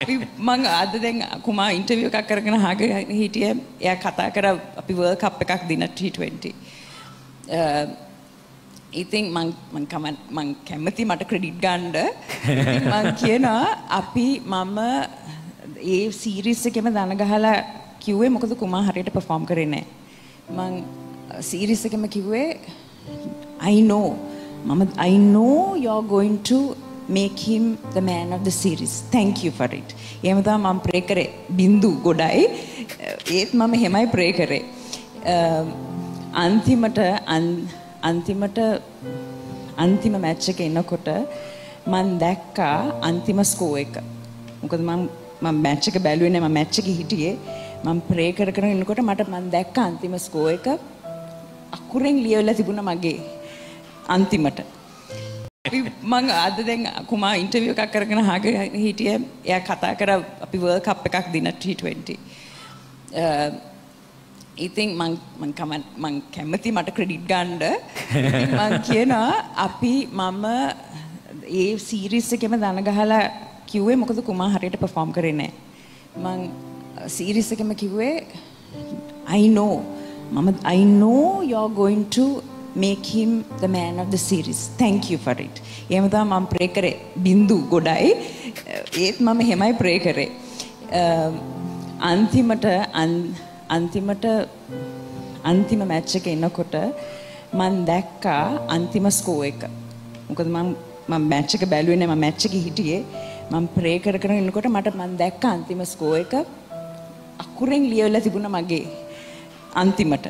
මං අද දැන් කුමා ඉන්ටර්විය් එකක් කරගෙන අහගෙන හිටිය. එයා කතා කර අපි වර්ල්ඩ් කප් එකක් දින T20 ඉතින් මං මං කමන් මං කැමති මට ක්‍රෙඩිට් ගන්න. ඉතින් මං කියනවා අපි මම ඒ සීරීස් එකෙම දන ගහලා කිව්වේ මොකද කුමා හරියට perform කරේ නැහැ මං සීරීස් එකෙම කිව්වේ I know. මම I know you're going to make him the man of the series. Thank you for it. එහෙම තමයි මම ප්‍රේ කරේ. බින්දු ගොඩයි. ඒත් මම එහෙමයි ප්‍රේ කරේ. Um, අන්තිමට අන්තිමට අන්තිම මැච් එක එනකොට මම දැක්කා අන්තිම ස්කෝ එක. මොකද මම මම මැච් එක බැලුවේ නැහැ මම මැච් එකේ හිටියේ. මම ප්‍රේ කර කර ඉන්නකොට මට මම දැක්කා අන්තිම ස්කෝ එක අකුරෙන් ලියවලා තිබුණා මගේ අන්තිමට. මං අද දැන් කුමා ඉන්ටර්විය් එකක් කරගෙන අහගෙන හිටිය. එයා කතා කර අපි වර්ල්ඩ් කප් එකක් දින T20 ඉතින් මං මං කමන් මං කැමති මට ක්‍රෙඩිට් ගන්න. මං කියනවා අපි මම ඒ සීරීස් එකෙම දන ගහලා කිව්වේ මොකද කුමා හරියට perform කරේ නැහැ මං සීරීස් එකෙම කිව්වේ I know. මම I know you're going to make him the man of the series. Thank you for it. එහෙම තමයි මම ප්‍රේ කරේ. බින්දු ගොඩයි. ඒත් මම එහෙමයි ප්‍රේ කරේ. Um, අන්තිමට අන්තිමට අන්තිම මැච් එක එනකොට මම දැක්කා අන්තිම ස්කෝ එක. මොකද මම මම මැච් එක බැලුවේ නැහැ මම මැච් එකේ හිටියේ. මම ප්‍රේ කර කර ඉන්නකොට මට මම දැක්කා අන්තිම ස්කෝ එක අකුරෙන් ලියවලා තිබුණා මගේ අන්තිමට.